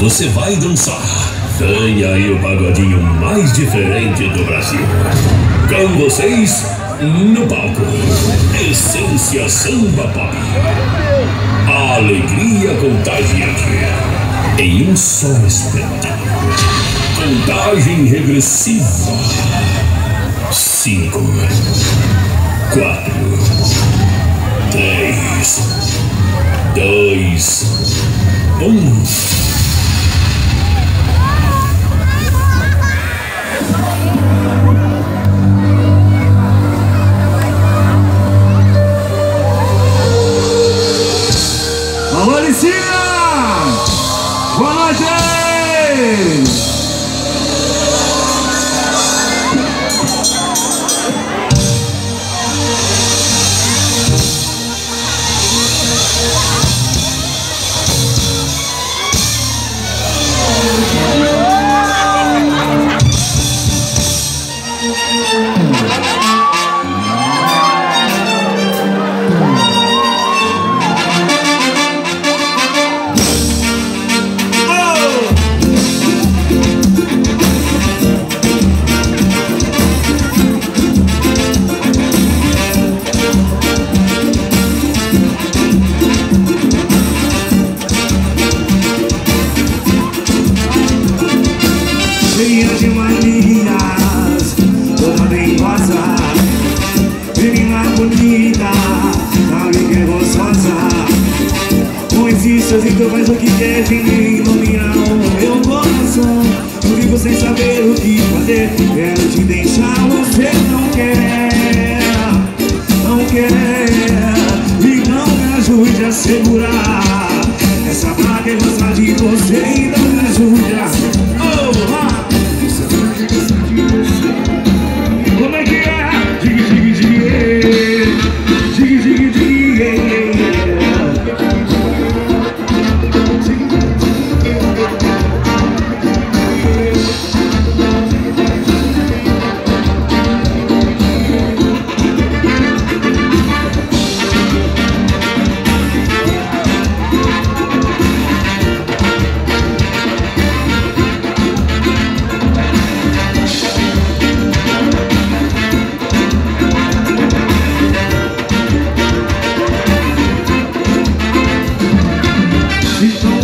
você vai dançar. Venha aí o pagodinho mais diferente do Brasil. Com vocês, no palco, Essência Samba Pop. A alegria contagiante em um só espetáculo. Contagem regressiva. Cinco, quatro, três, dois, um. Hey! Então faz o que quer de mim Dominar o meu coração Vivo sem saber o que fazer. Quero te deixar, você não quer Não quer. E não me ajude a segurar Vamos